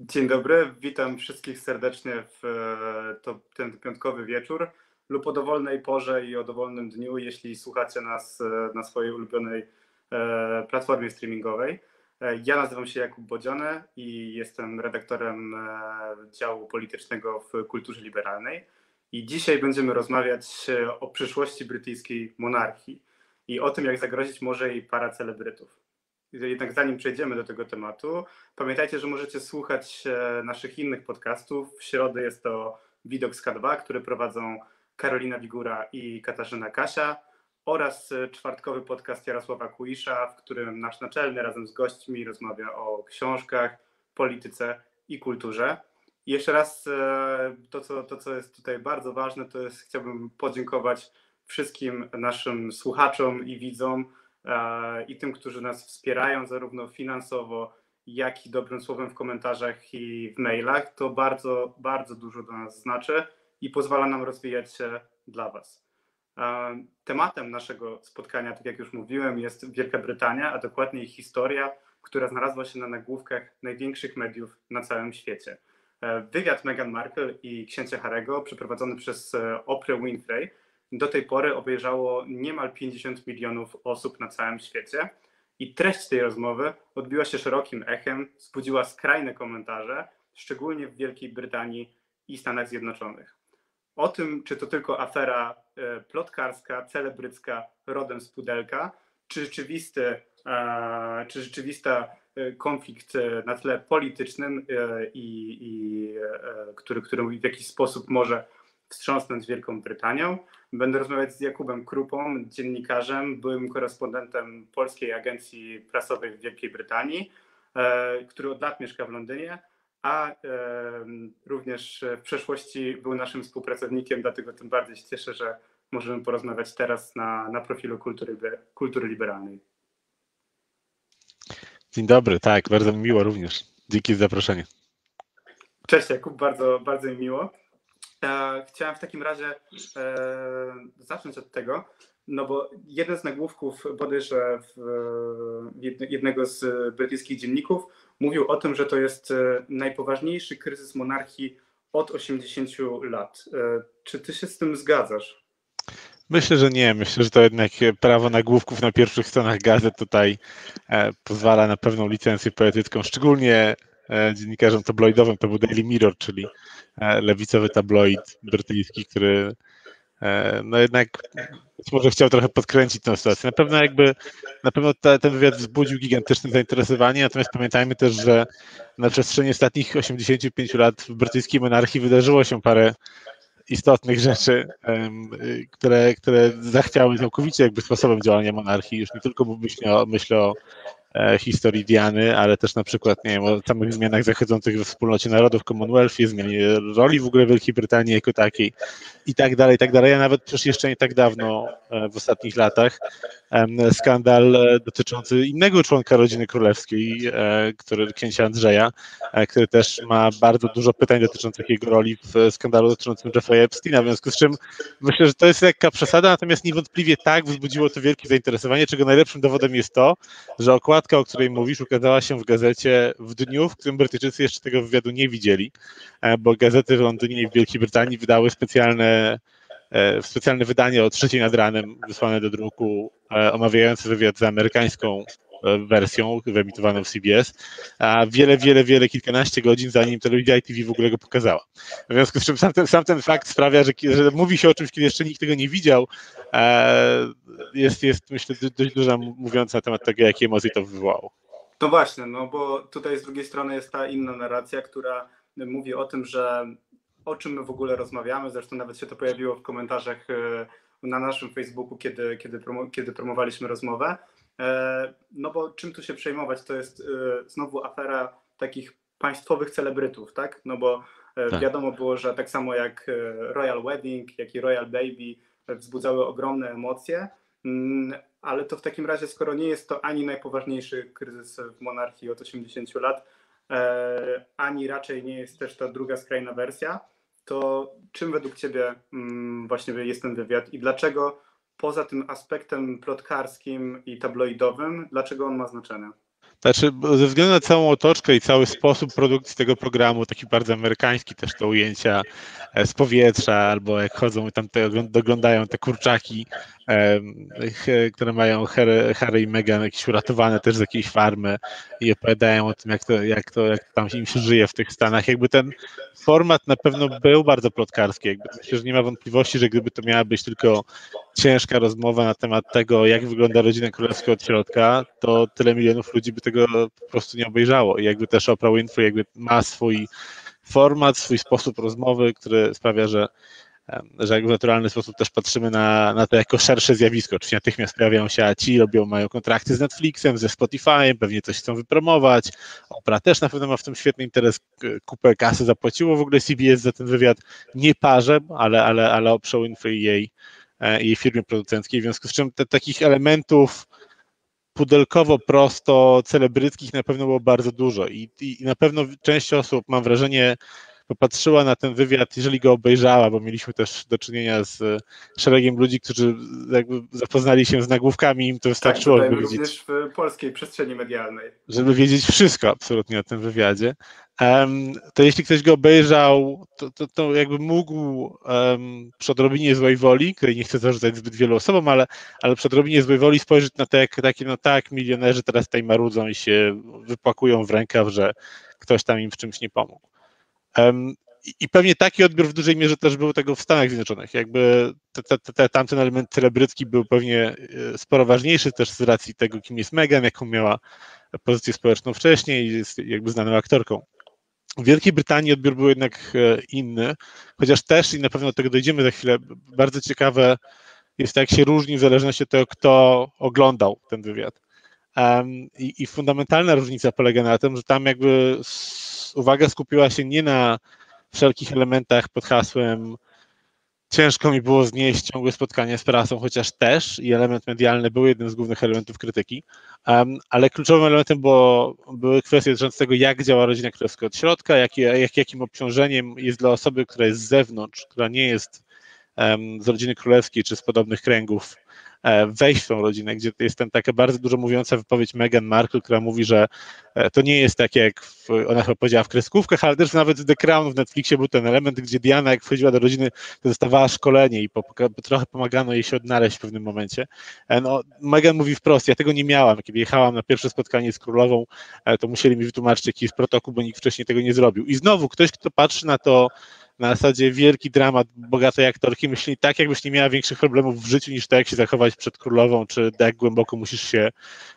Dzień dobry, witam wszystkich serdecznie w e, to, ten piątkowy wieczór lub o dowolnej porze i o dowolnym dniu, jeśli słuchacie nas e, na swojej ulubionej e, platformie streamingowej. Ja nazywam się Jakub Bodzione i jestem redaktorem działu politycznego w kulturze liberalnej. I dzisiaj będziemy rozmawiać o przyszłości brytyjskiej monarchii i o tym, jak zagrozić może jej para celebrytów jednak zanim przejdziemy do tego tematu, pamiętajcie, że możecie słuchać e, naszych innych podcastów. W środę jest to Widok z K2, który prowadzą Karolina Wigura i Katarzyna Kasia oraz e, czwartkowy podcast Jarosława Kuisza, w którym nasz naczelny razem z gośćmi rozmawia o książkach, polityce i kulturze. I jeszcze raz e, to co, to, co jest tutaj bardzo ważne, to jest chciałbym podziękować wszystkim naszym słuchaczom i widzom, i tym, którzy nas wspierają zarówno finansowo, jak i dobrym słowem w komentarzach i w mailach. To bardzo, bardzo dużo dla nas znaczy i pozwala nam rozwijać się dla Was. Tematem naszego spotkania, tak jak już mówiłem, jest Wielka Brytania, a dokładniej historia, która znalazła się na nagłówkach największych mediów na całym świecie. E, wywiad Meghan Markle i księcia Harego przeprowadzony przez e, Oprah Winfrey do tej pory obejrzało niemal 50 milionów osób na całym świecie. I treść tej rozmowy odbiła się szerokim echem, wzbudziła skrajne komentarze, szczególnie w Wielkiej Brytanii i Stanach Zjednoczonych. O tym, czy to tylko afera e, plotkarska, celebrycka, rodem z pudelka, czy rzeczywisty, e, czy rzeczywista e, konflikt na tle politycznym i, i który, który w jakiś sposób może wstrząsnąć Wielką Brytanią. Będę rozmawiać z Jakubem Krupą, dziennikarzem, byłym korespondentem Polskiej Agencji Prasowej w Wielkiej Brytanii, e, który od lat mieszka w Londynie, a e, również w przeszłości był naszym współpracownikiem, dlatego tym bardziej się cieszę, że możemy porozmawiać teraz na, na profilu kultury, kultury liberalnej. Dzień dobry, tak, bardzo mi miło również. Dzięki za zaproszenie. Cześć Jakub, bardzo, bardzo mi miło. E, chciałem w takim razie e, zacząć od tego, no bo jeden z nagłówków bodajże jednego z brytyjskich dzienników mówił o tym, że to jest e, najpoważniejszy kryzys monarchii od 80 lat. Czy ty się z tym zgadzasz? Myślę, że nie. Myślę, że to jednak prawo nagłówków na pierwszych stronach gazet tutaj pozwala na pewną licencję poetycką, szczególnie dziennikarzom tabloidowym. To był Daily Mirror, czyli E, lewicowy tabloid brytyjski, który e, no jednak może chciał trochę podkręcić tę sytuację. Na pewno jakby, na pewno ta, ten wywiad wzbudził gigantyczne zainteresowanie, natomiast pamiętajmy też, że na przestrzeni ostatnich 85 lat w brytyjskiej monarchii wydarzyło się parę istotnych rzeczy, które, które zachciały całkowicie jakby sposobem działania monarchii, już nie tylko myślę o, myślę o E, historii Diany, ale też na przykład nie wiem, o samych zmianach zachodzących we wspólnocie narodów, Commonwealthie, zmianie roli w ogóle Wielkiej Brytanii jako takiej i tak dalej, i tak dalej. Ja nawet przecież jeszcze nie tak dawno e, w ostatnich latach skandal e, dotyczący innego członka rodziny królewskiej, który, księcia Andrzeja, który też ma bardzo dużo pytań dotyczących jego roli w skandalu dotyczącym Jeffrey Epsteina, w związku z czym myślę, że to jest lekka przesada, natomiast niewątpliwie tak wzbudziło to wielkie zainteresowanie, czego najlepszym dowodem jest to, że okładka, o której mówisz, ukazała się w gazecie w dniu, w którym Brytyjczycy jeszcze tego wywiadu nie widzieli, bo gazety w Londynie i w Wielkiej Brytanii wydały specjalne E, specjalne wydanie o trzeciej nad ranem wysłane do druku, e, omawiające wywiad z amerykańską e, wersją wyemitowaną w CBS, a wiele, wiele, wiele, kilkanaście godzin zanim telewizja ITV w ogóle go pokazała. W związku z czym sam ten, sam ten fakt sprawia, że, że mówi się o czymś, kiedy jeszcze nikt tego nie widział, jest, jest myślę dość duża mówiąca na temat tego, jakie emocje to wywołało. To właśnie, no bo tutaj z drugiej strony jest ta inna narracja, która mówi o tym, że o czym my w ogóle rozmawiamy. Zresztą nawet się to pojawiło w komentarzach e, na naszym Facebooku, kiedy, kiedy, promo, kiedy promowaliśmy rozmowę. E, no bo czym tu się przejmować? To jest e, znowu afera takich państwowych celebrytów, tak? No bo tak. wiadomo było, że tak samo jak Royal Wedding, jak i Royal Baby wzbudzały ogromne emocje, mm, ale to w takim razie, skoro nie jest to ani najpoważniejszy kryzys w monarchii od 80 lat, ani raczej nie jest też ta druga skrajna wersja, to czym według Ciebie mm, właśnie jest ten wywiad i dlaczego poza tym aspektem plotkarskim i tabloidowym, dlaczego on ma znaczenie? Znaczy, ze względu na całą otoczkę i cały sposób produkcji tego programu, taki bardzo amerykański też te ujęcia e, z powietrza, albo jak chodzą i tam te, doglądają te kurczaki, które mają Harry, Harry i Meghan jakieś uratowane też z jakiejś farmy i opowiadają o tym, jak to, jak to jak tam im się żyje w tych Stanach. Jakby ten format na pewno był bardzo plotkarski. Jakby myślę, że nie ma wątpliwości, że gdyby to miała być tylko ciężka rozmowa na temat tego, jak wygląda rodzina królewska od środka, to tyle milionów ludzi by tego po prostu nie obejrzało. I jakby też Oprah Winfrey jakby ma swój format, swój sposób rozmowy, który sprawia, że że jak w naturalny sposób też patrzymy na, na to jako szersze zjawisko, czyli natychmiast pojawiają się ci, robią, mają kontrakty z Netflixem, ze Spotify'em, pewnie coś chcą wypromować, Opera też na pewno ma w tym świetny interes, kupę kasy zapłaciło w ogóle CBS za ten wywiad, nie parze, ale, ale, ale Oprah Winfrey i jej, e, jej firmie producenckiej, w związku z czym te, takich elementów pudelkowo prosto celebryckich na pewno było bardzo dużo. I, i na pewno część osób, mam wrażenie, popatrzyła na ten wywiad, jeżeli go obejrzała, bo mieliśmy też do czynienia z e, szeregiem ludzi, którzy jakby zapoznali się z nagłówkami, im to wystarczyło, tak, żeby również wiedzieć, w polskiej przestrzeni medialnej. żeby wiedzieć wszystko absolutnie o tym wywiadzie. Um, to jeśli ktoś go obejrzał, to, to, to jakby mógł um, przy odrobinie złej woli, której nie chcę zarzucać zbyt wielu osobom, ale, ale przy odrobinie złej woli spojrzeć na te takie, no tak, milionerzy teraz tutaj marudzą i się wypłakują w rękaw, że ktoś tam im w czymś nie pomógł. I pewnie taki odbiór w dużej mierze też był tego w Stanach Zjednoczonych. Jakby te, te, te, tamten element celebrycki był pewnie e, sporo ważniejszy też z racji tego, kim jest Megan, jaką miała pozycję społeczną wcześniej i jest jakby znaną aktorką. W Wielkiej Brytanii odbiór był jednak e, inny, chociaż też, i na pewno do tego dojdziemy za chwilę, bardzo ciekawe jest to, jak się różni w zależności od tego, kto oglądał ten wywiad. I, I fundamentalna różnica polega na tym, że tam jakby uwaga skupiła się nie na wszelkich elementach pod hasłem ciężko mi było znieść ciągłe spotkanie z prasą, chociaż też i element medialny był jednym z głównych elementów krytyki, um, ale kluczowym elementem było, były kwestie dotyczące tego, jak działa rodzina królewska od środka, jak, jak, jakim obciążeniem jest dla osoby, która jest z zewnątrz, która nie jest um, z rodziny królewskiej czy z podobnych kręgów, wejść w tą rodzinę, gdzie jest ten taka bardzo dużo mówiąca wypowiedź Meghan Markle, która mówi, że e, to nie jest tak jak w, ona chyba powiedziała w kreskówkach, ale też nawet w The Crown w Netflixie był ten element, gdzie Diana jak wchodziła do rodziny, to dostawała szkolenie i po, trochę pomagano jej się odnaleźć w pewnym momencie. E, no, Meghan mówi wprost, ja tego nie miałam, kiedy jechałam na pierwsze spotkanie z królową, to musieli mi wytłumaczyć, jaki jest protokół, bo nikt wcześniej tego nie zrobił. I znowu ktoś, kto patrzy na to na zasadzie wielki dramat bogatej aktorki, myśli tak, jakbyś nie miała większych problemów w życiu niż to, jak się zachować przed królową, czy jak głęboko musisz się,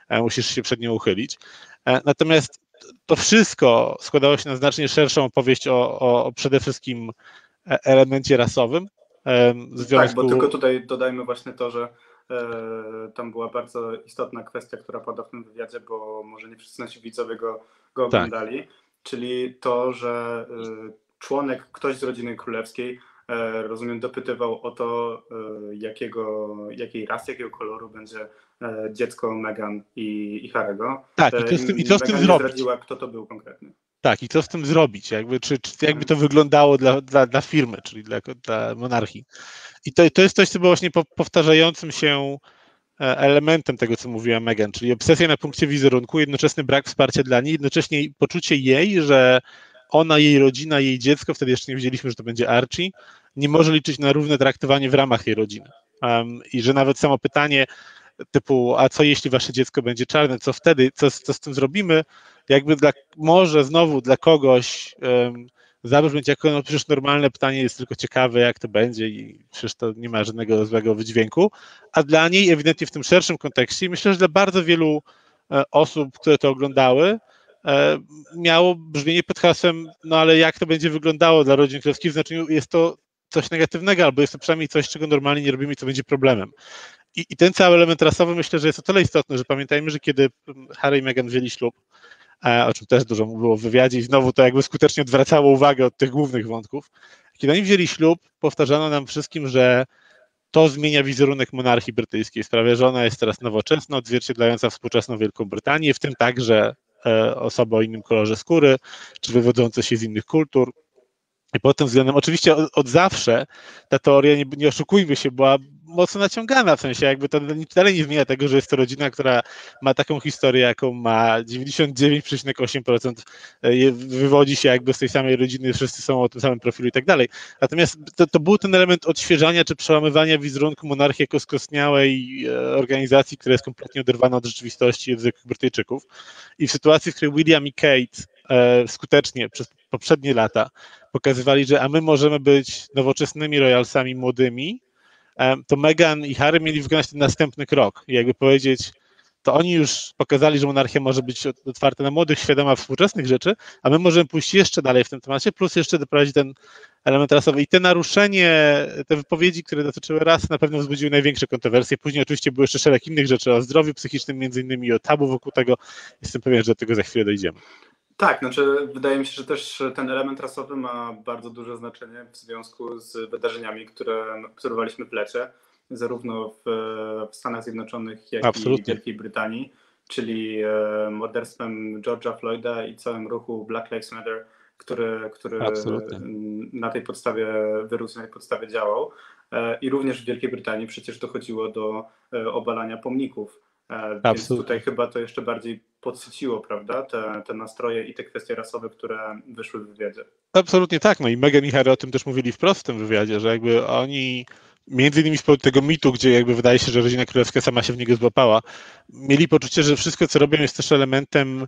e, musisz się przed nią uchylić. E, natomiast to wszystko składało się na znacznie szerszą opowieść o, o, o przede wszystkim e, elemencie rasowym. Związku... Tak, bo tylko tutaj dodajmy właśnie to, że tam była bardzo istotna kwestia, która pada w tym wywiadzie, bo może nie wszyscy nasi widzowie go, go tak. oglądali, czyli to, że członek, ktoś z rodziny królewskiej, e, rozumiem, dopytywał o to, e, jakiego, jakiej rasy, jakiego koloru będzie e, dziecko Meghan i, i Harego. Tak, i co z tym, i co z tym zrobić? zdradziła, kto to był konkretny. Tak, i co z tym zrobić? Jakby, czy, czy jakby to wyglądało dla, dla, dla firmy, czyli dla, dla monarchii. I to, to jest coś, co było właśnie powtarzającym się elementem tego, co mówiła Meghan, czyli obsesja na punkcie wizerunku, jednoczesny brak wsparcia dla niej, jednocześnie poczucie jej, że ona, jej rodzina, jej dziecko, wtedy jeszcze nie wiedzieliśmy, że to będzie Archie, nie może liczyć na równe traktowanie w ramach tej rodziny. Um, I że nawet samo pytanie typu, a co jeśli wasze dziecko będzie czarne, co wtedy, co, co z tym zrobimy, jakby dla, może znowu dla kogoś um, zabrzmieć jako, no przecież normalne pytanie jest tylko ciekawe, jak to będzie i przecież to nie ma żadnego złego wydźwięku, a dla niej ewidentnie w tym szerszym kontekście, myślę, że dla bardzo wielu e, osób, które to oglądały, miało brzmienie pod hasłem, no ale jak to będzie wyglądało dla rodzin królewskich, w znaczeniu jest to coś negatywnego, albo jest to przynajmniej coś, czego normalnie nie robimy co będzie problemem. I, I, ten cały element rasowy myślę, że jest o tyle istotny, że pamiętajmy, że kiedy Harry i Meghan wzięli ślub, e, o czym też dużo było w wywiadzie i znowu to jakby skutecznie odwracało uwagę od tych głównych wątków, kiedy oni wzięli ślub, powtarzano nam wszystkim, że to zmienia wizerunek monarchii brytyjskiej, sprawia, że ona jest teraz nowoczesna, odzwierciedlająca współczesną Wielką Brytanię, w tym także E, osoby o innym kolorze skóry, czy wywodzące się z innych kultur. I pod tym względem, oczywiście od, od zawsze ta teoria, nie, nie, oszukujmy się, była mocno naciągana, w sensie jakby to dalej nie zmienia tego, że jest to rodzina, która ma taką historię, jaką ma 99,8% e, wywodzi się jakby z tej samej rodziny, wszyscy są o tym samym profilu i tak dalej. Natomiast to, to był ten element odświeżania czy przełamywania wizerunku monarchii jako skostniałej e, organizacji, która jest kompletnie oderwana od rzeczywistości i zwykłych Brytyjczyków. I w sytuacji, w której William i Kate e, skutecznie przez poprzednie lata pokazywali, że a my możemy być nowoczesnymi royalsami młodymi, to Meghan i Harry mieli wykonać ten następny krok i jakby powiedzieć, to oni już pokazali, że monarchia może być otwarta na młodych, świadoma współczesnych rzeczy, a my możemy pójść jeszcze dalej w tym temacie, plus jeszcze doprowadzić ten element rasowy. I te naruszenie, te wypowiedzi, które dotyczyły ras, na pewno wzbudziły największe kontrowersje. Później oczywiście były jeszcze szereg innych rzeczy o zdrowiu psychicznym, między innymi o tabu wokół tego. Jestem pewien, że do tego za chwilę dojdziemy. Tak, znaczy wydaje mi się, że też ten element rasowy ma bardzo duże znaczenie w związku z wydarzeniami, które obserwowaliśmy w lecie, zarówno w, w Stanach Zjednoczonych, jak Absolutnie. i w Wielkiej Brytanii, czyli e, morderstwem George'a Floyda i całym ruchu Black Lives Matter, który, który na tej podstawie wyrósł, na tej podstawie działał. E, I również w Wielkiej Brytanii przecież dochodziło do e, obalania pomników Absolutnie. Więc tutaj chyba to jeszcze bardziej podsyciło, prawda, te, te nastroje i te kwestie rasowe, które wyszły w wywiadzie. Absolutnie tak. No i Meghan i Harry o tym też mówili wprost w tym wywiadzie, że jakby oni między innymi z powodu tego mitu, gdzie jakby wydaje się, że rodzina królewska sama się w niego złapała, mieli poczucie, że wszystko, co robią, jest też elementem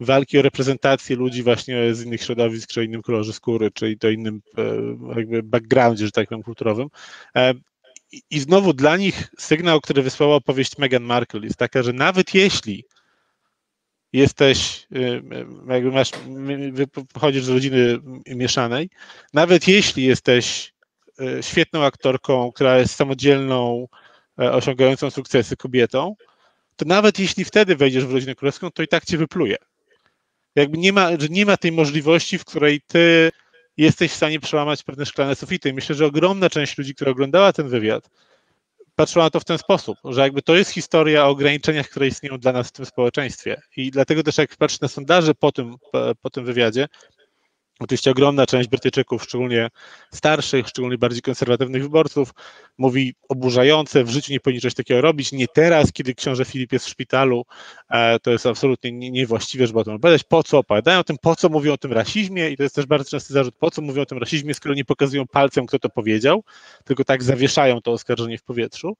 walki o reprezentację ludzi właśnie z innych środowisk, czy innym kolorze skóry, czy to innym e, jakby backgroundzie, że tak powiem, kulturowym. I znowu dla nich sygnał, który wysłała opowieść Meghan Markle jest taka, że nawet jeśli jesteś, y, jakby masz, pochodzisz z rodziny mieszanej, nawet jeśli jesteś y, świetną aktorką, która jest samodzielną, e, osiągającą sukcesy kobietą, to nawet jeśli wtedy wejdziesz w rodzinę królewską, to i tak cię wypluje. Jakby nie ma, nie ma tej możliwości, w której ty jesteś w stanie przełamać pewne szklane sufity. myślę, że ogromna część ludzi, która oglądała ten wywiad, patrzyła na to w ten sposób, że jakby to jest historia o ograniczeniach, które istnieją dla nas w tym społeczeństwie. I dlatego też jak patrzę na sondaże po tym, po tym wywiadzie, Oczywiście ogromna część Brytyjczyków, szczególnie starszych, szczególnie bardziej konserwatywnych wyborców, mówi oburzające, w życiu nie powinni coś takiego robić. Nie teraz, kiedy książę Filip jest w szpitalu, e, to jest absolutnie niewłaściwe, żeby o tym opowiadać. Po co opowiadają o tym, po co mówią o tym rasizmie i to jest też bardzo częsty zarzut, po co mówią o tym rasizmie, skoro nie pokazują palcem, kto to powiedział, tylko tak zawieszają to oskarżenie w powietrzu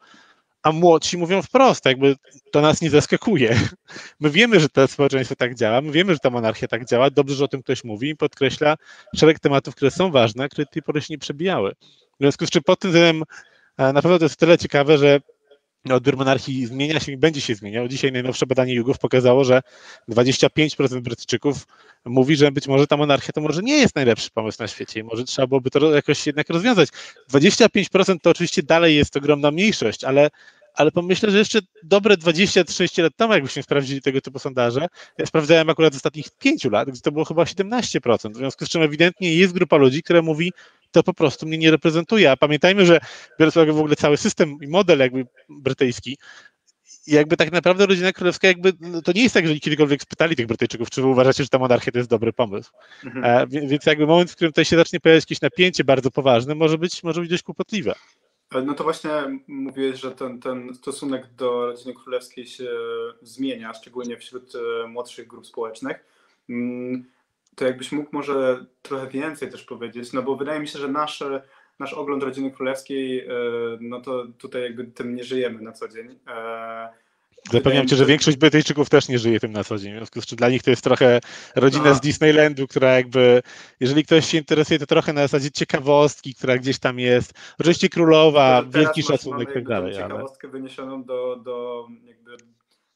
a młodsi mówią wprost, jakby to nas nie zaskakuje. My wiemy, że to społeczeństwo tak działa, my wiemy, że ta monarchia tak działa, dobrze, że o tym ktoś mówi i podkreśla szereg tematów, które są ważne, które do tej pory się nie przebijały. W związku z czym pod tym względem e, na pewno to jest tyle ciekawe, że odbiór monarchii zmienia się i będzie się zmieniał. Dzisiaj najnowsze badanie Jugów pokazało, że 25% Brytyjczyków mówi, że być może ta monarchia to może nie jest najlepszy pomysł na świecie i może trzeba byłoby to jakoś jednak rozwiązać. 25% to oczywiście dalej jest ogromna mniejszość, ale ale pomyślę, że jeszcze dobre 20-30 lat temu, jakbyśmy sprawdzili tego typu sondaże, ja sprawdzałem akurat z ostatnich 5 lat, gdzie to było chyba 17%, w związku z czym ewidentnie jest grupa ludzi, która mówi, to po prostu mnie nie reprezentuje, a pamiętajmy, że biorąc pod uwagę w ogóle cały system i model jakby brytyjski, jakby tak naprawdę rodzina królewska jakby, no to nie jest tak, że kiedykolwiek spytali tych Brytyjczyków, czy wy uważacie, że ta monarchia to jest dobry pomysł. Mhm. Więc jakby moment, w którym tutaj się zacznie pojawiać jakieś napięcie bardzo poważne, może być, może być dość kłopotliwe. No to właśnie mówiłeś, że ten, ten stosunek do rodziny królewskiej się zmienia, szczególnie wśród e, młodszych grup społecznych. Mm, to jakbyś mógł może trochę więcej też powiedzieć, no bo wydaje mi się, że nasz, nasz ogląd rodziny królewskiej, e, no to tutaj jakby tym nie żyjemy na co dzień. Zapewniam cię, że większość Brytyjczyków też nie żyje tym na co dzień. W związku z czym dla nich to jest trochę rodzina no. z Disneylandu, która jakby, jeżeli ktoś się interesuje, to trochę na zasadzie ciekawostki, która gdzieś tam jest. Oczywiście królowa, wielki szacunek i tak dalej. Ciekawostkę ale... wyniesioną do, do jakby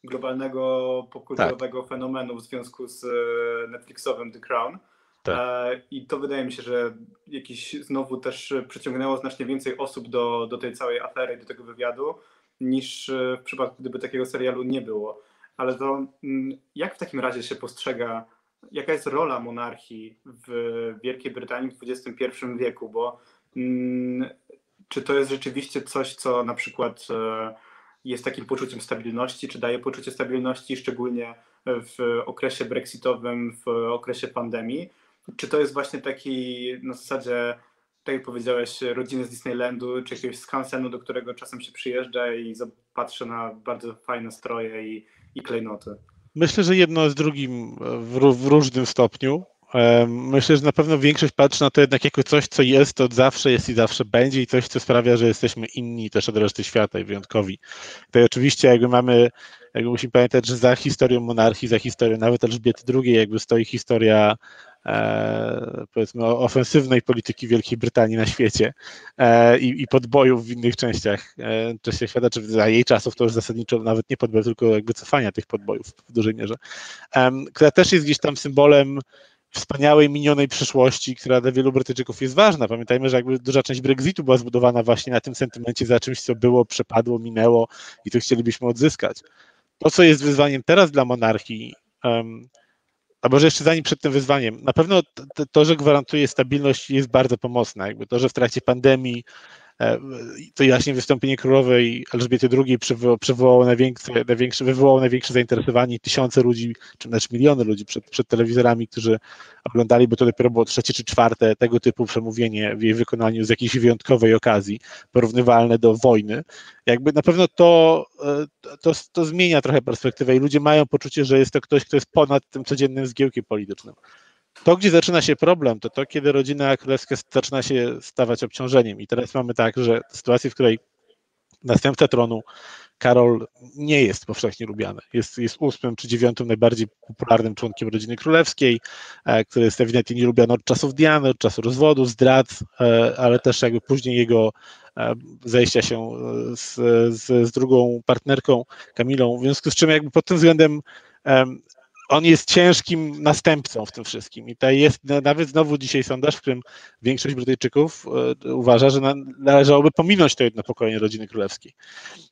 globalnego popkulturowego tak. fenomenu w związku z e, Netflixowym The Crown. Tak. E, I to wydaje mi się, że jakiś znowu też przyciągnęło znacznie więcej osób do, do tej całej afery, do tego wywiadu niż e, w przypadku, gdyby takiego serialu nie było. Ale to mm, jak w takim razie się postrzega, jaka jest rola monarchii w Wielkiej Brytanii w XXI wieku? Bo mm, czy to jest rzeczywiście coś, co na przykład e, jest takim poczuciem stabilności, czy daje poczucie stabilności, szczególnie w okresie brexitowym, w okresie pandemii? Czy to jest właśnie taki na zasadzie tak jak powiedziałeś, rodziny z Disneylandu, czy jakiegoś skansenu, do którego czasem się przyjeżdża i patrzy na bardzo fajne stroje i, i klejnoty. Myślę, że jedno z drugim w, w różnym stopniu. Myślę, że na pewno większość patrzy na to jednak jako coś, co jest od zawsze, jest i zawsze będzie i coś, co sprawia, że jesteśmy inni też od reszty świata i wyjątkowi. Tutaj oczywiście jakby mamy, jakby musimy pamiętać, że za historią monarchii, za historią nawet Elżbiety II jakby stoi historia e, powiedzmy ofensywnej polityki Wielkiej Brytanii na świecie e, i, i podbojów w innych częściach, e, świata, czy za jej czasów to już zasadniczo nawet nie podbojów, tylko jakby cofania tych podbojów w dużej mierze, która też jest gdzieś tam symbolem wspaniałej, minionej przyszłości, która dla wielu Brytyjczyków jest ważna. Pamiętajmy, że jakby duża część Brexitu była zbudowana właśnie na tym sentymencie za czymś, co było, przepadło, minęło i to chcielibyśmy odzyskać. To, co jest wyzwaniem teraz dla monarchii, a może jeszcze zanim przed tym wyzwaniem, na pewno to, że gwarantuje stabilność jest bardzo pomocne. Jakby to, że w trakcie pandemii to jaśnie wystąpienie królowej Elżbiety II przywołało największe, największe, wywołało największe zainteresowanie. Tysiące ludzi, czy też miliony ludzi przed, przed telewizorami, którzy oglądali, bo to dopiero było trzecie czy czwarte tego typu przemówienie w jej wykonaniu z jakiejś wyjątkowej okazji, porównywalne do wojny. Jakby na pewno to, e, to, to zmienia trochę perspektywę i ludzie mają poczucie, że jest to ktoś, kto jest ponad tym codziennym zgiełkiem politycznym. To, gdzie zaczyna się problem, to to, kiedy rodzina królewska zaczyna się stawać obciążeniem. I teraz mamy tak, że sytuację, w której następca tronu, Karol, nie jest powszechnie lubiany. Jest, jest ósmym czy dziewiątym najbardziej popularnym członkiem rodziny królewskiej, e, który jest ewidentnie nielubiany od czasów Diany, od czasu rozwodu, zdrad, e, ale też jakby później jego e, zejścia się z, z, z drugą partnerką, Kamilą. W związku z czym jakby pod tym względem on jest ciężkim następcą w tym wszystkim. I tutaj jest nawet znowu dzisiaj sondaż, w którym większość Brytyjczyków e, uważa, że należałoby pominąć to jedno pokolenie rodziny królewskiej.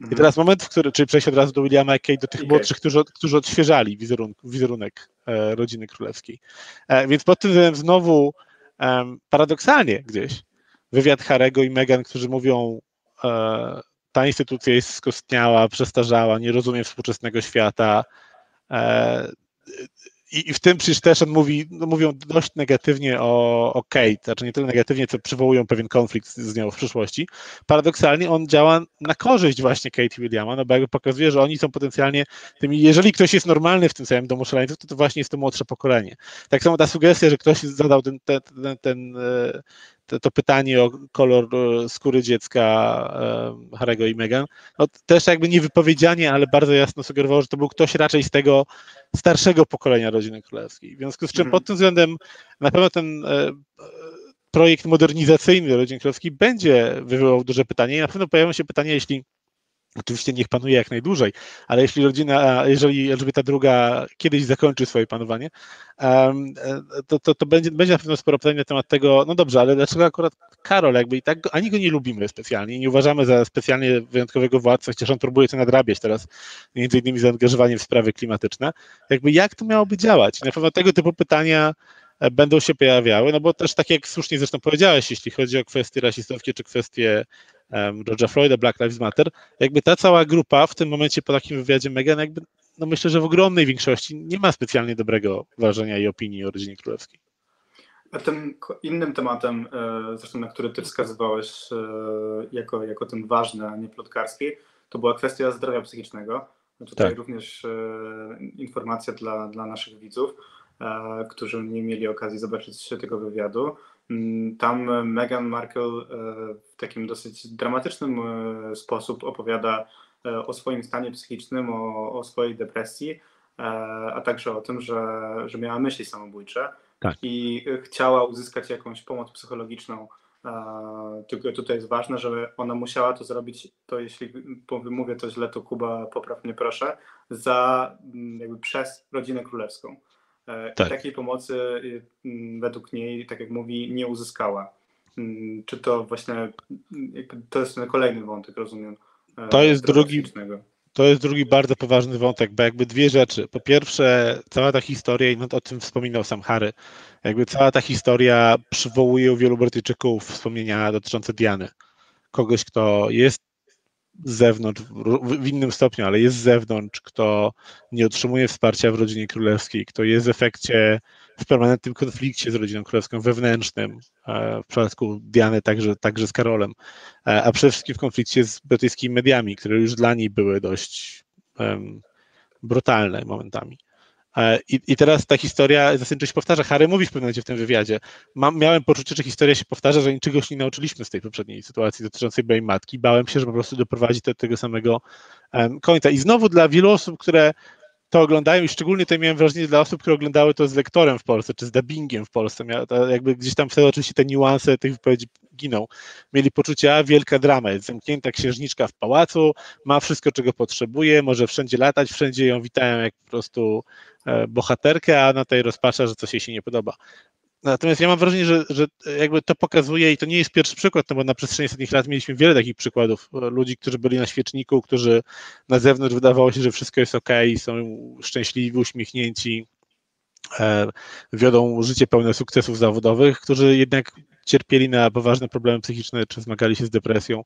I mhm. teraz moment, w którym, czyli przejść od razu do Williama i Kate, do tych okay. młodszych, którzy, którzy odświeżali wizerunek, wizerunek rodziny królewskiej. E, więc pod tym względem znowu paradoksalnie gdzieś wywiad Harego i Meghan, którzy mówią, e, ta instytucja jest skostniała, przestarzała, nie rozumie współczesnego świata, i, w tym przecież też on mówi, no mówią dość negatywnie o, o Kate, znaczy nie tyle negatywnie, co przywołują pewien konflikt z nią w przyszłości. Paradoksalnie on działa na korzyść właśnie Kate i Williama, no bo jakby pokazuje, że oni są potencjalnie tymi, jeżeli ktoś jest normalny w tym całym domu szaleńców, to to właśnie jest to młodsze pokolenie. Tak samo ta sugestia, że ktoś zadał ten, ten, ten, ten e, to, to, pytanie o kolor e, skóry dziecka e, Harego i Meghan, no też jakby niewypowiedzianie, ale bardzo jasno sugerowało, że to był ktoś raczej z tego starszego pokolenia rodziny królewskiej. W związku z czym mm. pod tym względem na pewno ten e, projekt modernizacyjny rodziny królewskiej będzie wywołał duże pytanie i na pewno pojawią się pytania, jeśli Oczywiście niech panuje jak najdłużej, ale jeśli rodzina, jeżeli Elżbieta II kiedyś zakończy swoje panowanie, to, to, to będzie, będzie na pewno sporo pytań na temat tego, no dobrze, ale dlaczego akurat Karol, jakby i tak ani go nie lubimy specjalnie nie uważamy za specjalnie wyjątkowego władcę, chociaż on próbuje to nadrabiać teraz, między innymi zaangażowaniem w sprawy klimatyczne, jakby jak to miałoby działać? Na pewno tego typu pytania e, będą się pojawiały, no bo też tak jak słusznie zresztą powiedziałeś, jeśli chodzi o kwestie rasistowskie czy kwestie George'a Floyda, Black Lives Matter, jakby ta cała grupa w tym momencie po takim wywiadzie Meghan, jakby no myślę, że w ogromnej większości nie ma specjalnie dobrego wrażenia i opinii o rodzinie królewskiej. A tym innym tematem, e, zresztą na który ty wskazywałeś e, jako, jako ten ważny, a nie plotkarski, to była kwestia zdrowia psychicznego. No tutaj tak. również e, informacja dla, dla naszych widzów, którzy nie mieli okazji zobaczyć tego wywiadu. Mm, tam Meghan Markle e, w takim dosyć dramatycznym e, sposób opowiada e, o swoim stanie psychicznym, o, o swojej depresji, a także o tym, że, że miała myśli samobójcze tak. i chciała uzyskać jakąś pomoc psychologiczną. Tylko tutaj jest ważne, że ona musiała to zrobić, to jeśli mówię to źle, to Kuba popraw mnie proszę, za, mm, jakby przez rodzinę królewską. E, tak. I takiej pomocy y, mm, według niej, tak jak mówi, nie uzyskała. Mm, czy to właśnie, to jest kolejny wątek, rozumiem. E, to jest drugi, to jest drugi bardzo poważny wątek, bo jakby dwie rzeczy. Po pierwsze, cała ta historia, i no o tym wspominał sam Harry, jakby cała ta historia przywołuje u wielu Brytyjczyków wspomnienia dotyczące Diany. Kogoś, kto jest z zewnątrz, w innym stopniu, ale jest z zewnątrz, kto nie otrzymuje wsparcia w rodzinie królewskiej, kto jest w efekcie w permanentnym konflikcie z rodziną królewską wewnętrznym, w przypadku Diany także, także z Karolem, a przede wszystkim w konflikcie z brytyjskimi mediami, które już dla niej były dość um, brutalne momentami. E, I, I, teraz ta historia zasadniczo się powtarza. Harry mówi w pewnym momencie w tym wywiadzie. Mam, miałem poczucie, że historia się powtarza, że niczego się nie nauczyliśmy z tej poprzedniej sytuacji dotyczącej mojej matki. Bałem się, że po prostu doprowadzi do tego samego um, końca. I znowu dla wielu osób, które to oglądają i szczególnie to miałem wrażenie dla osób, które oglądały to z lektorem w Polsce, czy z dubbingiem w Polsce, jakby gdzieś tam wtedy oczywiście te niuanse tych wypowiedzi giną. Mieli poczucie, a wielka drama, jest zamknięta księżniczka w pałacu, ma wszystko, czego potrzebuje, może wszędzie latać, wszędzie ją witają jak po prostu e, bohaterkę, a na tej rozpacza, że coś jej się nie podoba. Natomiast ja mam wrażenie, że, że jakby to pokazuje i to nie jest pierwszy przykład, no bo na przestrzeni ostatnich lat mieliśmy wiele takich przykładów e, ludzi, którzy byli na świeczniku, którzy na zewnątrz wydawało się, że wszystko jest ok, są szczęśliwi, uśmiechnięci, wiodą życie pełne sukcesów zawodowych, którzy jednak cierpieli na poważne problemy psychiczne, czy zmagali się z depresją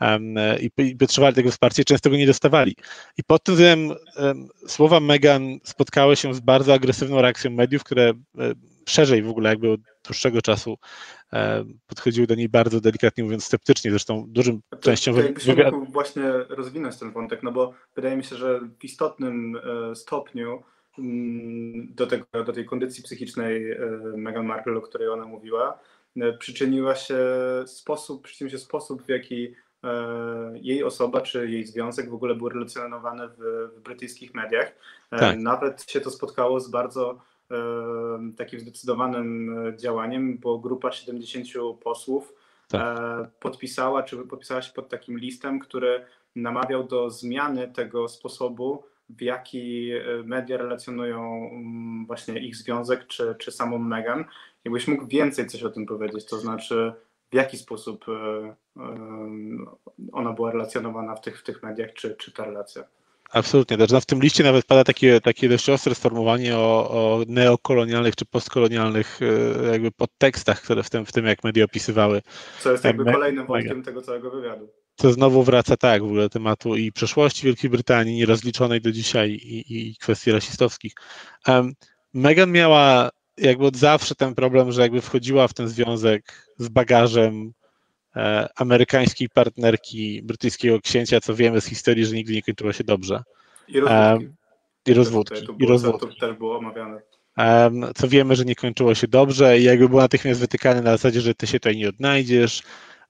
um, i, potrzebowali tego wsparcia, często go nie dostawali. I pod tym względem um, słowa Megan spotkały się z bardzo agresywną reakcją mediów, które um, szerzej w ogóle jakby od dłuższego czasu e, podchodziły do niej bardzo delikatnie mówiąc sceptycznie, zresztą dużym to, częścią... To jakbyś mógł właśnie rozwinąć ten wątek, no bo wydaje mi się, że w istotnym e, stopniu do, tego, do tej kondycji psychicznej e, Meghan Markle, o której ona mówiła, przyczyniła się sposób, przyczynił się sposób, w jaki jej osoba czy jej związek w ogóle był relacjonowany w, w brytyjskich mediach. Tak. Nawet się to spotkało z bardzo takim zdecydowanym e, działaniem, bo grupa 70 posłów tak. E, podpisała, czy podpisała się pod takim listem, który namawiał do zmiany tego sposobu, w jaki e, media relacjonują mm, właśnie ich związek, czy, czy samą Meghan. Jakbyś mógł więcej coś o tym powiedzieć, to znaczy w jaki sposób ona była relacjonowana w tych, w tych mediach, czy, czy ta relacja? Absolutnie. Znaczy, no w tym liście nawet pada takie, takie dość ostre sformułowanie o, o neokolonialnych czy postkolonialnych e, jakby podtekstach, które w tym, w tym jak media opisywały. Co jest jakby kolejnym wątkiem tego całego wywiadu. To znowu wraca tak w ogóle tematu i przeszłości Wielkiej Brytanii, nierozliczonej do dzisiaj i, i kwestii rasistowskich. Um, Meghan miała jakby od zawsze ten problem, że jakby wchodziła w ten związek z bagażem E, amerykańskiej partnerki brytyjskiego księcia, co wiemy z historii, że nigdy nie kończyło się dobrze. I rozwódki. I rozwódki. To, to, I rozwódki. to też było omawiane. Co wiemy, że nie kończyło się dobrze i jakby było natychmiast wytykane na zasadzie, że ty się tutaj nie odnajdziesz.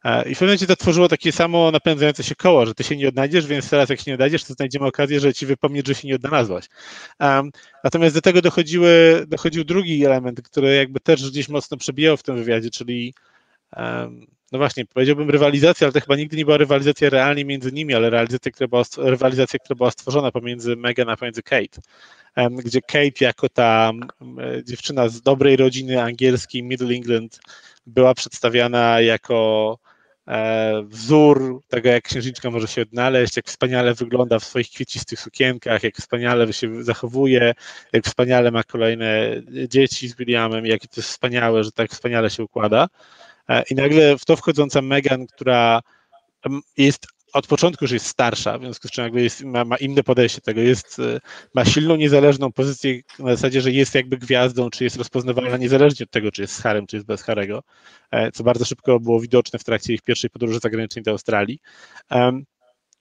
E, I w pewnym momencie to tworzyło takie samo napędzające się koło, że ty się nie odnajdziesz, więc teraz jak się nie odnajdziesz, to znajdziemy okazję, że ci wypomnieć, że się nie odnalazłaś. Natomiast do tego dochodziły, dochodził drugi element, który jakby też gdzieś mocno przebijał w tym wywiadzie, czyli no właśnie, powiedziałbym rywalizacja, ale to chyba nigdy nie była rywalizacja realnie między nimi, ale rywalizacja, która była, rywalizacja, która była stworzona pomiędzy Meghan a pomiędzy Kate, gdzie Kate jako ta dziewczyna z dobrej rodziny angielskiej Middle England była przedstawiana jako e, wzór tego, jak księżniczka może się odnaleźć, jak wspaniale wygląda w swoich kwiecistych sukienkach, jak wspaniale się zachowuje, jak wspaniale ma kolejne dzieci z Williamem, jak to jest wspaniałe, że tak wspaniale się układa. E, I nagle w to wchodząca Megan, która jest od początku już jest starsza, w związku z czym jakby jest, ma, ma, inne podejście do tego, jest, e, ma silną, niezależną pozycję na zasadzie, że jest jakby gwiazdą, czy jest rozpoznawalna niezależnie od tego, czy jest z Harem, czy jest bez Harego, e, co bardzo szybko było widoczne w trakcie ich pierwszej podróży zagranicznej do Australii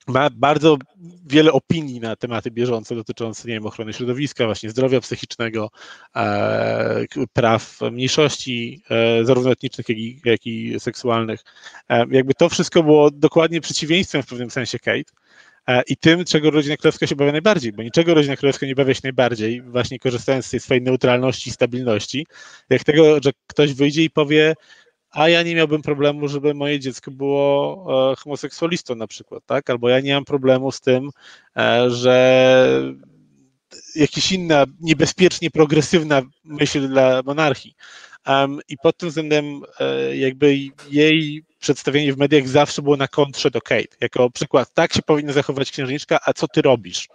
ma bardzo wiele opinii na tematy bieżące dotyczące nie wiem, ochrony środowiska, właśnie zdrowia psychicznego, e, praw mniejszości, e, zarówno etnicznych, jak i, jak i seksualnych. E, jakby to wszystko było dokładnie przeciwieństwem w pewnym sensie Kate e, i tym, czego rodzina królewska się bawia najbardziej, bo niczego rodzina królewska nie bawia się najbardziej, właśnie korzystając z tej swojej neutralności i stabilności, jak tego, że ktoś wyjdzie i powie, a ja nie miałbym problemu, żeby moje dziecko było e, homoseksualistą na przykład, tak? Albo ja nie mam problemu z tym, e, że jakaś inna niebezpiecznie progresywna myśl dla monarchii. I pod tym względem e, jakby jej przedstawienie w mediach zawsze było na kontrze do Kate. Jako przykład, tak się powinna zachować księżniczka, a co ty robisz?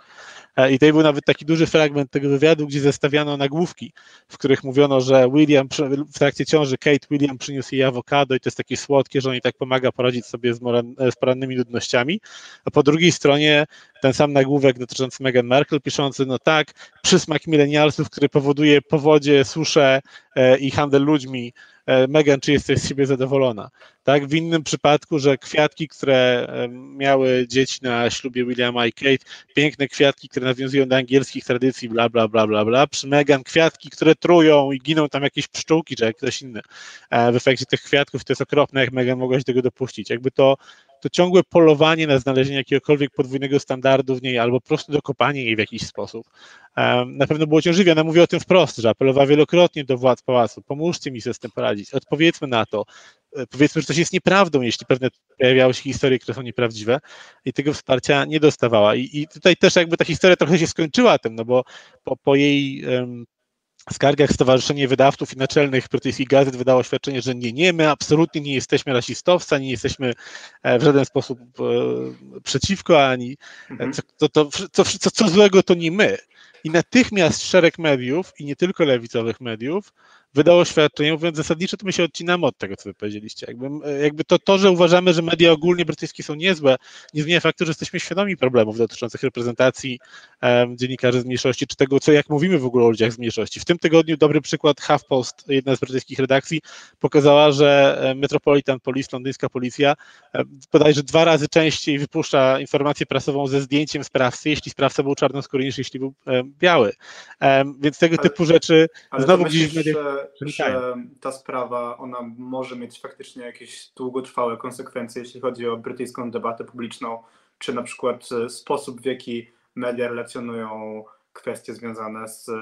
E, I tutaj był nawet taki duży fragment tego wywiadu, gdzie zestawiano nagłówki, w których mówiono, że William w trakcie ciąży Kate William przyniósł jej awokado i to jest takie słodkie, że on jej tak pomaga poradzić sobie z, moran, z porannymi nudnościami. A po drugiej stronie ten sam nagłówek dotyczący Meghan Markle, piszący, no tak, przysmak milenialsów, który powoduje powodzie, susze e, i handel ludźmi, E, Megan, czy jesteś z siebie zadowolona? Tak, w innym przypadku, że kwiatki, które miały dzieci na ślubie Williama i Kate, piękne kwiatki, które nawiązują do angielskich tradycji, bla, bla, bla, bla, bla. Przy Megan kwiatki, które trują i giną tam jakieś pszczółki, czy jak ktoś inny. E, w efekcie tych kwiatków to jest okropne, jak Megan mogła się tego dopuścić. Jakby to to ciągłe polowanie na znalezienie jakiegokolwiek podwójnego standardu w niej albo po prostu dokopanie jej w jakiś sposób na pewno było ciążywie. Ona mówi o tym wprost, że apelowała wielokrotnie do władz pałacu, pomóżcie mi sobie z tym poradzić, odpowiedzmy na to, e, powiedzmy, że coś jest nieprawdą, jeśli pewne pojawiały się historie, które są nieprawdziwe i tego wsparcia nie dostawała. I, i tutaj też jakby ta historia trochę się skończyła tym, no bo po, po jej skargach Stowarzyszenie Wydawców i Naczelnych Brytyjskich Gazet wydało oświadczenie, że nie, nie, my absolutnie nie jesteśmy rasistowcy, nie jesteśmy e, w żaden sposób e, przeciwko, ani mhm. co, to, co, co, co złego to nie my. I natychmiast szereg mediów, i nie tylko lewicowych mediów, wydało oświadczenie, mówiąc zasadniczo, to my się odcinamy od tego, co wy powiedzieliście. Jakby, jakby to, to, że uważamy, że media ogólnie brytyjskie są niezłe, nie zmienia faktu, że jesteśmy świadomi problemów dotyczących reprezentacji um, dziennikarzy z mniejszości, czy tego, co jak mówimy w ogóle o ludziach z mniejszości. W tym tygodniu dobry przykład HuffPost, jedna z brytyjskich redakcji, pokazała, że Metropolitan Police, londyńska policja, bodajże dwa razy częściej wypuszcza informację prasową ze zdjęciem sprawcy, jeśli sprawca był czarnoskóry niż jeśli był biały. Um, więc tego ale, typu rzeczy znowu gdzieś w mediach że ta sprawa ona może mieć faktycznie jakieś długotrwałe konsekwencje, jeśli chodzi o brytyjską debatę publiczną, czy na przykład e, sposób, w jaki media relacjonują kwestie związane z e,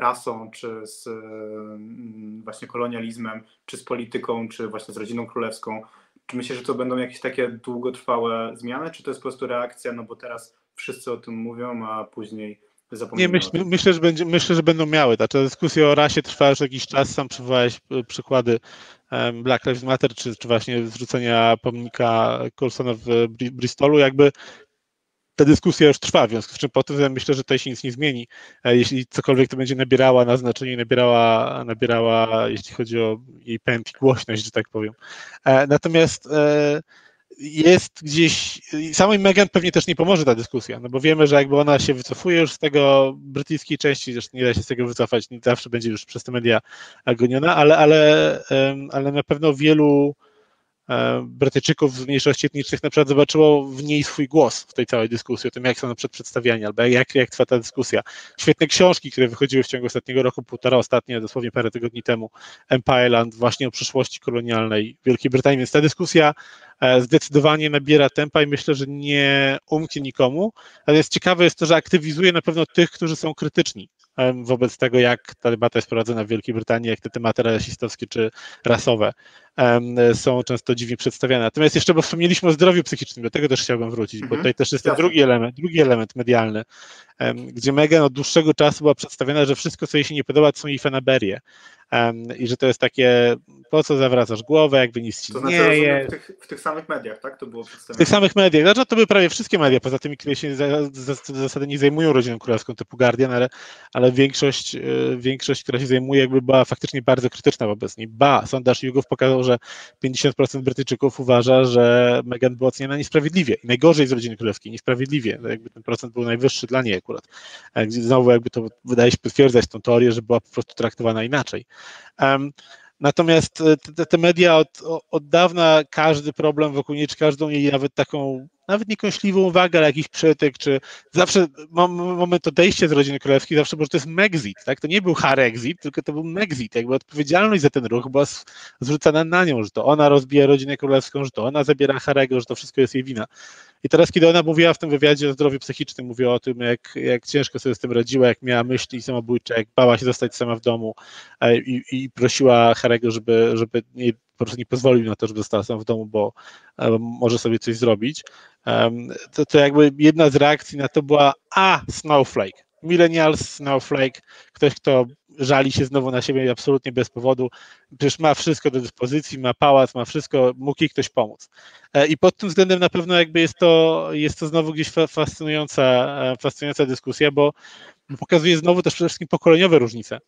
rasą, czy z mm, właśnie kolonializmem, czy z polityką, czy właśnie z rodziną królewską. Czy myślisz, że to będą jakieś takie długotrwałe zmiany, czy to jest po prostu reakcja, no bo teraz wszyscy o tym mówią, a później nie, myśl, myślę, że będzie, myślę, że będą miały. Ta dyskusja o rasie trwa już jakiś czas. Sam przywołałeś e, przykłady Black Lives Matter, czy, czy właśnie zrzucenia pomnika Colsona w Bristolu. Jakby ta dyskusja już trwa, w związku z czym po tym myślę, że tutaj się nic nie zmieni. E, jeśli cokolwiek to będzie nabierała na znaczeniu, nabierała, nabierała jeśli chodzi o jej pęd i głośność, że tak powiem. E, natomiast jest gdzieś, samej Megan pewnie też nie pomoże ta dyskusja, no bo wiemy, że jakby ona się wycofuje już z tego brytyjskiej części, zresztą nie da się z tego wycofać, nie zawsze będzie już przez te media goniona, ale, ale, ale na pewno wielu Brytyjczyków z mniejszości etnicznych na przykład zobaczyło w niej swój głos w tej całej dyskusji o tym, jak są na przykład przedstawiani, albo jak, jak trwa ta dyskusja. Świetne książki, które wychodziły w ciągu ostatniego roku, półtora ostatnie, dosłownie parę tygodni temu, Empireland, właśnie o przyszłości kolonialnej Wielkiej Brytanii, więc ta dyskusja e, zdecydowanie nabiera tempa i myślę, że nie umknie nikomu, jest ciekawe jest to, że aktywizuje na pewno tych, którzy są krytyczni wobec tego, jak ta debata jest prowadzona w Wielkiej Brytanii, jak te tematy rasistowskie czy rasowe są często dziwnie przedstawiane. Natomiast jeszcze, bo wspomnieliśmy o zdrowiu psychicznym, do tego też chciałbym wrócić, bo mhm. tutaj też jest ten drugi element, drugi element medialny, gdzie Megan od dłuższego czasu była przedstawiona, że wszystko, co jej się nie podoba, to są jej fanaberie i że to jest takie, po co zawracasz głowę, jakby nic ci to znaczy, nie jest. W tych, w tych samych mediach, tak? To było przedstawione. W tych samych mediach, znaczy to były prawie wszystkie media, poza tymi, które się w zasadzie nie zajmują rodziną królewską, typu Guardian, ale, ale większość, e, większość, która się zajmuje, jakby była faktycznie bardzo krytyczna wobec niej. Ba, sondaż YouGov pokazał, że 50% Brytyjczyków uważa, że Meghan była oceniana niesprawiedliwie i najgorzej z rodziny królewskiej, niesprawiedliwie. Jakby ten procent był najwyższy dla niej akurat. E, znowu jakby to wydaje się potwierdzać tą teorię, że była po prostu traktowana inaczej. Natomiast e, te, te, media od, od dawna każdy problem wokół niej, czy każdą jej nawet taką nawet niekąśliwą uwagę, ale jakiś przytyk, czy zawsze moment odejścia z rodziny królewskiej, zawsze, bo to jest Megxit, tak? To nie był Harexit, tylko to był Megxit. Jakby odpowiedzialność za ten ruch była zwrócona na nią, że to ona rozbija rodzinę królewską, że to ona zabiera Harego, że to wszystko jest jej wina. I teraz, kiedy ona mówiła w tym wywiadzie o zdrowiu psychicznym, mówiła o tym, jak, jak ciężko sobie z tym radziła, jak miała myśli samobójcze, jak bała się zostać sama w domu e, i, i prosiła Harego, żeby, żeby nie, po prostu nie pozwolił na to, żeby została sama w domu, bo e, może sobie coś zrobić, to, to jakby jedna z reakcji na to była a, Snowflake, Millennials, Snowflake, ktoś, kto żali się znowu na siebie absolutnie bez powodu. Przecież ma wszystko do dyspozycji, ma pałac, ma wszystko, mógł jej ktoś pomóc. E, I pod tym względem na pewno jakby jest to, jest to znowu gdzieś fascynująca, e, fascynująca dyskusja, bo pokazuje znowu też przede wszystkim pokoleniowe różnice.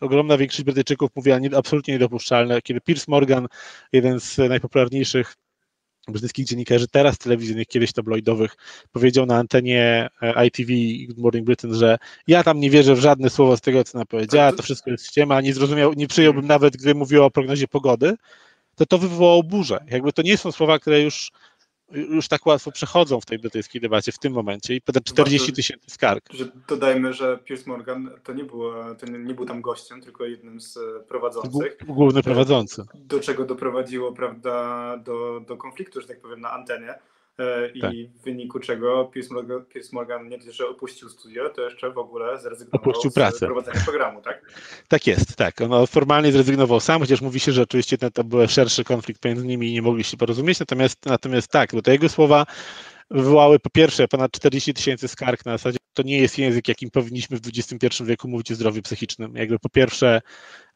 Ogromna większość Brytyjczyków mówiła nie, absolutnie niedopuszczalne, kiedy Piers Morgan, jeden z najpopularniejszych brytyjskich dziennikarzy, teraz telewizyjnych, kiedyś tabloidowych, powiedział na antenie e, ITV Good Morning Britain, że ja tam nie wierzę w żadne słowo z tego, co ona powiedziała, to wszystko jest ściema, nie zrozumiał, nie przyjąłbym nawet, gdy mówiła o prognozie pogody, to to wywołało burzę. Jakby to nie są słowa, które już już tak łatwo przechodzą w tej brytyjskiej debacie w tym momencie i potem 40 tysięcy skarg. Dodajmy, że Piers Morgan to nie, był, to nie był tam gościem, tylko jednym z prowadzących. Główny prowadzący. Do czego doprowadziło, prawda, do, do konfliktu, że tak powiem, na antenie. E, i tak. w wyniku czego Piers Morgan, Piers Morgan nie tylko, że opuścił studio, to jeszcze w ogóle zrezygnował opuścił pracę. z prowadzenia programu, tak? Tak jest, tak. On formalnie zrezygnował sam, chociaż mówi się, że oczywiście to był szerszy konflikt między nimi i nie mogli się porozumieć, natomiast, natomiast tak, bo te jego słowa wywołały po pierwsze ponad 40 tysięcy skarg na zasadzie, to nie jest język, jakim powinniśmy w XXI wieku mówić o zdrowiu psychicznym. Jakby po pierwsze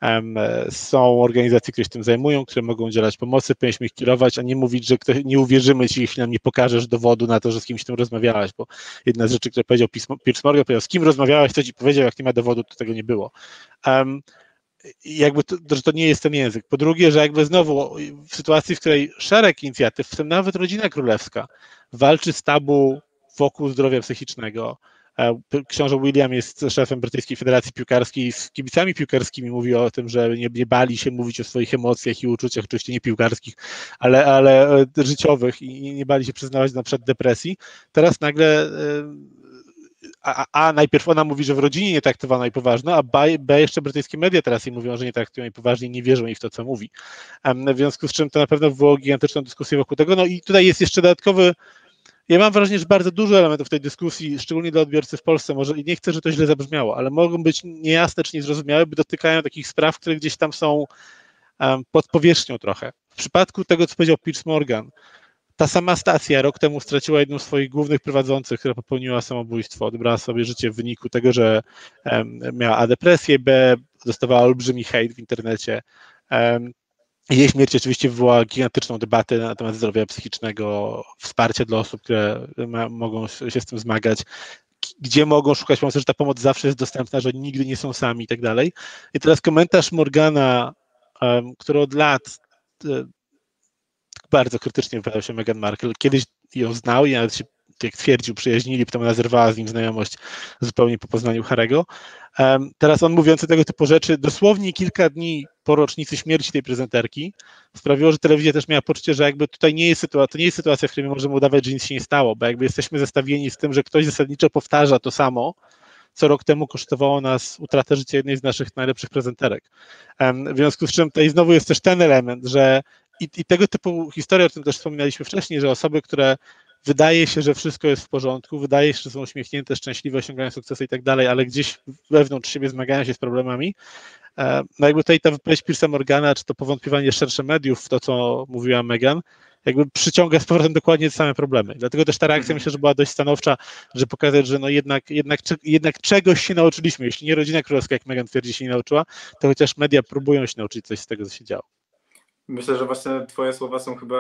um, są organizacje, które się tym zajmują, które mogą udzielać pomocy, powinniśmy ich kierować, a nie mówić, że ktoś, nie uwierzymy ci, jeśli nam nie pokażesz dowodu na to, że z kimś tym rozmawiałaś, bo jedna z rzeczy, które powiedział Piers Morgan, powiedział, z kim rozmawiałaś, co ci powiedział, jak nie ma dowodu, to tego nie było. Um, jakby to, że to nie jest ten język. Po drugie, że jakby znowu w sytuacji, w której szereg inicjatyw, w tym nawet rodzina królewska, walczy z tabu wokół zdrowia psychicznego. E, książę William jest szefem Brytyjskiej Federacji Piłkarskiej, z kibicami piłkarskimi mówi o tym, że nie, nie bali się mówić o swoich emocjach i uczuciach, oczywiście nie piłkarskich, ale, ale e, życiowych i nie bali się przyznawać na przykład depresji. Teraz nagle e, a, a, najpierw ona mówi, że w rodzinie nie traktowano jej poważnie, a B, B jeszcze brytyjskie media teraz jej mówią, że nie traktują jej poważnie, nie wierzą jej w to, co mówi. W związku z czym to na pewno wywołało gigantyczną dyskusję wokół tego. No i tutaj jest jeszcze dodatkowy ja mam wrażenie, że bardzo dużo elementów tej dyskusji, szczególnie dla odbiorcy w Polsce, może i nie chcę, że to źle zabrzmiało, ale mogą być niejasne czy niezrozumiałe, bo dotykają takich spraw, które gdzieś tam są um, pod powierzchnią trochę. W przypadku tego, co powiedział Piers Morgan, ta sama stacja rok temu straciła jedną z swoich głównych prowadzących, która popełniła samobójstwo, odebrała sobie życie w wyniku tego, że um, miała A depresję, B dostawała olbrzymi hejt w internecie. Um, jej śmierć oczywiście wywołała gigantyczną debatę na temat zdrowia psychicznego, wsparcia dla osób, które ma, mogą się z tym zmagać, gdzie mogą szukać pomocy, że ta pomoc zawsze jest dostępna, że nigdy nie są sami i tak dalej. I teraz komentarz Morgana, um, który od lat bardzo krytycznie wypowiadał się Meghan Markle. Kiedyś ją znał i nawet się, jak twierdził, przyjaźnili, potem ona zerwała z nim znajomość zupełnie po poznaniu Harego. Um, teraz on mówiący tego typu rzeczy, dosłownie kilka dni po rocznicy śmierci tej prezenterki, sprawiło, że telewizja też miała poczucie, że jakby tutaj nie jest sytuacja, to nie jest sytuacja, w której możemy udawać, że nic się nie stało, bo jakby jesteśmy zestawieni z tym, że ktoś zasadniczo powtarza to samo, co rok temu kosztowało nas utratę życia jednej z naszych najlepszych prezenterek. W związku z czym tutaj znowu jest też ten element, że i, i tego typu historie, o tym też wspominaliśmy wcześniej, że osoby, które wydaje się, że wszystko jest w porządku, wydaje się, że są uśmiechnięte, szczęśliwe, osiągają sukcesy i tak dalej, ale gdzieś wewnątrz siebie zmagają się z problemami. E, no jakby tutaj ta wypowiedź Piersa Morgana, czy to powątpiewanie szersze mediów w to, co mówiła Megan, jakby przyciąga z powrotem dokładnie te same problemy. Dlatego też ta reakcja mhm. myślę, że była dość stanowcza, że pokazać, że no jednak, jednak, jednak czegoś się nauczyliśmy. Jeśli nie rodzina królewska, jak Megan twierdzi, się nie nauczyła, to chociaż media próbują się nauczyć coś z tego, co się działo. Myślę, że właśnie Twoje słowa są chyba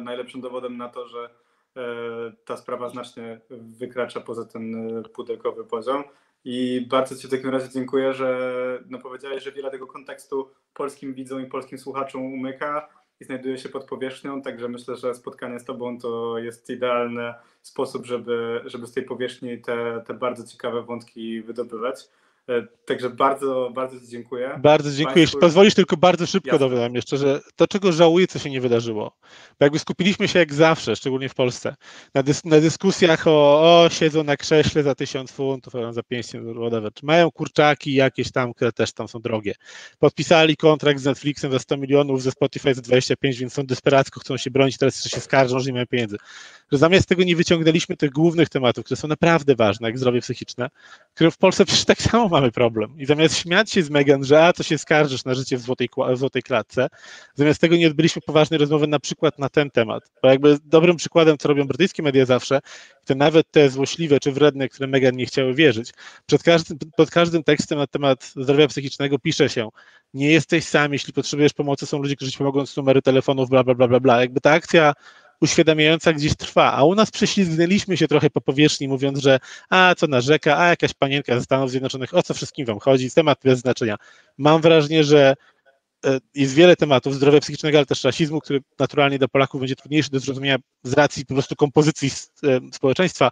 najlepszym dowodem na to, że e, ta sprawa znacznie wykracza poza ten e, pudelkowy poziom. I bardzo Ci w takim razie dziękuję, że no powiedziałeś, że wiele tego kontekstu polskim widzom i polskim słuchaczom umyka i znajduje się pod powierzchnią, także myślę, że spotkanie z Tobą to jest idealny sposób, żeby, żeby z tej powierzchni te, te bardzo ciekawe wątki wydobywać. E, także bardzo, bardzo Ci dziękuję. Bardzo dziękuję. Jeśli pozwolisz, tylko bardzo szybko Jasne. dodam jeszcze, że to, czego żałuję, co się nie wydarzyło. Bo jakby skupiliśmy się jak zawsze, szczególnie w Polsce, na, dys na dyskusjach o, o siedzą na krześle za tysiąc funtów, za 500, whatever. Czy mają kurczaki jakieś tam, które też tam są drogie. Podpisali kontrakt z Netflixem za 100 milionów, ze Spotify za 25, więc są desperacko, chcą się bronić, teraz jeszcze się skarżą, że nie mają pieniędzy. Że zamiast tego nie wyciągnęliśmy tych głównych tematów, które są naprawdę ważne, jak zdrowie psychiczne, które w Polsce przecież tak samo mamy problem. I zamiast śmiać się z Megan, że a, to się skarżysz na życie w złotej, w złotej klatce, zamiast tego nie odbyliśmy poważnej rozmowy na przykład na ten temat. Bo jakby dobrym przykładem, co robią brytyjskie media zawsze, to nawet te złośliwe czy wredne, które Megan nie chciały wierzyć, przed każdym, pod każdym tekstem na temat zdrowia psychicznego pisze się, nie jesteś sam, jeśli potrzebujesz pomocy, są ludzie, którzy ci pomogą z numery telefonów, bla, bla, bla, bla, bla. Jakby ta akcja uświadamiająca gdzieś trwa, a u nas prześlizgnęliśmy się trochę po powierzchni, mówiąc, że a, co narzeka, a, jakaś panienka ze Stanów Zjednoczonych, o co wszystkim wam chodzi, temat bez znaczenia. Mam wrażenie, że e, jest wiele tematów zdrowia psychicznego, ale też rasizmu, który naturalnie dla Polaków będzie trudniejszy do zrozumienia z racji po prostu kompozycji e, społeczeństwa,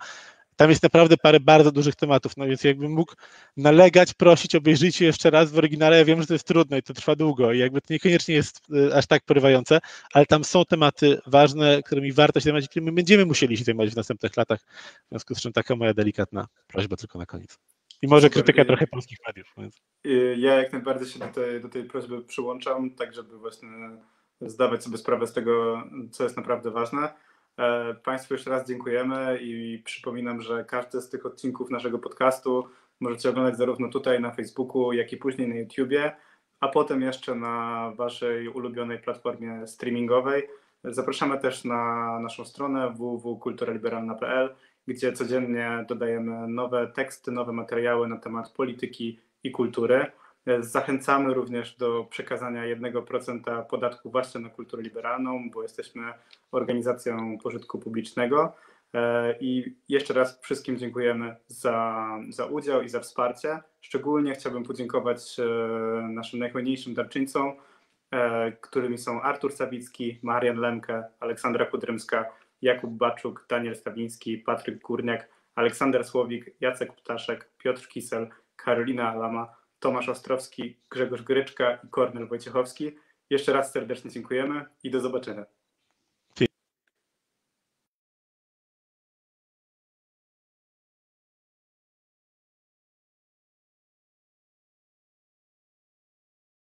tam jest naprawdę parę bardzo dużych tematów, no więc jakbym mógł nalegać, prosić, obejrzyjcie jeszcze raz w oryginale, ja wiem, że to jest trudne i to trwa długo i jakby to niekoniecznie jest y, aż tak porywające, ale tam są tematy ważne, którymi warto się zajmować, którymi będziemy musieli się zajmować w następnych latach, w związku z czym taka moja delikatna prośba tylko na koniec. I może Super. krytyka trochę polskich mediów. Więc. Y, Ja jak najbardziej się do tej, do tej prośby przyłączam, tak żeby właśnie zdawać sobie sprawę z tego, co jest naprawdę ważne. E, Państwu jeszcze raz dziękujemy i przypominam, że każdy z tych odcinków naszego podcastu możecie oglądać zarówno tutaj na Facebooku, jak i później na YouTubie, a potem jeszcze na Waszej ulubionej platformie streamingowej. Zapraszamy też na naszą stronę www.kulturaliberalna.pl, gdzie codziennie dodajemy nowe teksty, nowe materiały na temat polityki i kultury. Zachęcamy również do przekazania 1% podatku właśnie na kulturę liberalną, bo jesteśmy organizacją pożytku publicznego. E, I jeszcze raz wszystkim dziękujemy za, za udział i za wsparcie. Szczególnie chciałbym podziękować e, naszym najhojniejszym darczyńcom, e, którymi są Artur Sawicki, Marian Lemke, Aleksandra Kudrymska, Jakub Baczuk, Daniel Stawiński, Patryk Górniak, Aleksander Słowik, Jacek Ptaszek, Piotr Kisel, Karolina Alama, Tomasz Ostrowski, Grzegorz Gryczka i Kornel Wojciechowski. Jeszcze raz serdecznie dziękujemy i do zobaczenia.